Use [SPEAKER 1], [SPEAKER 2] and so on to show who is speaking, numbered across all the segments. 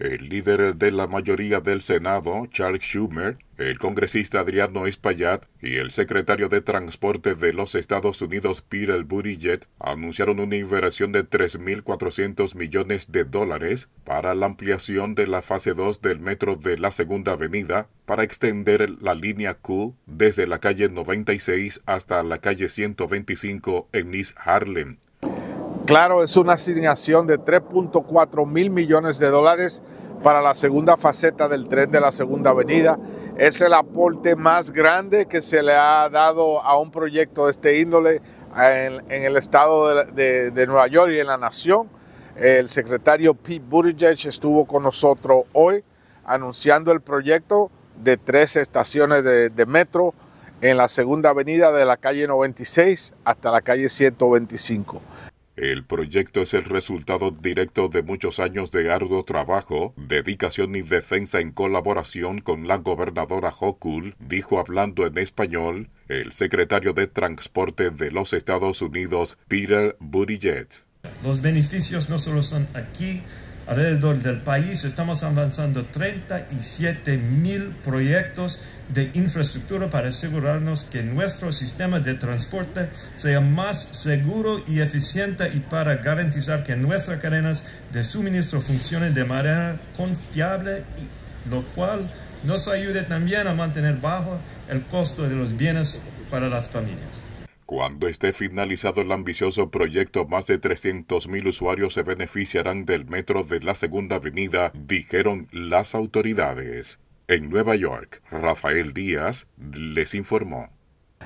[SPEAKER 1] El líder de la mayoría del Senado, Charles Schumer, el congresista Adriano Espaillat y el secretario de Transporte de los Estados Unidos, Peter Buttigieg, anunciaron una inversión de 3.400 millones de dólares para la ampliación de la fase 2 del metro de la Segunda Avenida para extender la línea Q desde la calle 96 hasta la calle 125 en East Harlem.
[SPEAKER 2] Claro, es una asignación de 3.4 mil millones de dólares para la segunda faceta del tren de la Segunda Avenida. Es el aporte más grande que se le ha dado a un proyecto de este índole en, el estado de, Nueva York y en la nación. El secretario Pete Buttigieg estuvo con nosotros hoy anunciando el proyecto de tres estaciones de metro en la segunda avenida de la calle 96 hasta la calle 125.
[SPEAKER 1] El proyecto es el resultado directo de muchos años de arduo trabajo, dedicación y defensa en colaboración con la gobernadora Hochul, dijo hablando en español el secretario de Transporte de los Estados Unidos, Peter Buttigieg.
[SPEAKER 3] Los beneficios no solo son aquí, alrededor del país estamos avanzando 37 mil proyectos de infraestructura para asegurarnos que nuestro sistema de transporte sea más seguro y eficiente y para garantizar que nuestras cadenas de suministro funcionen de manera confiable, lo cual nos ayude también a mantener bajo el costo de los bienes para las familias.
[SPEAKER 1] Cuando esté finalizado el ambicioso proyecto, más de 300.000 usuarios se beneficiarán del metro de la Segunda Avenida, dijeron las autoridades. En Nueva York, Rafael Díaz les informó.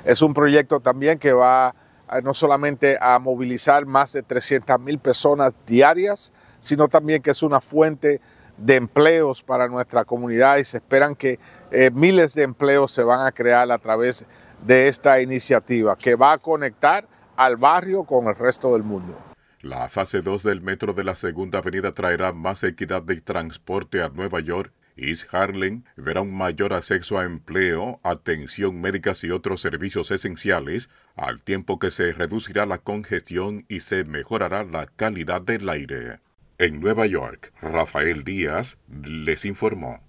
[SPEAKER 2] Es un proyecto también que va no solamente a movilizar más de 300.000 personas diarias, sino también que es una fuente de empleos para nuestra comunidad y se esperan que eh, miles de empleos se van a crear a través de de esta iniciativa que va a conectar al barrio con el resto del mundo.
[SPEAKER 1] La fase 2 del metro de la Segunda Avenida traerá más equidad de transporte a Nueva York. East Harlem verá un mayor acceso a empleo, atención médica y otros servicios esenciales, al tiempo que se reducirá la congestión y se mejorará la calidad del aire. En Nueva York, Rafael Díaz les informó.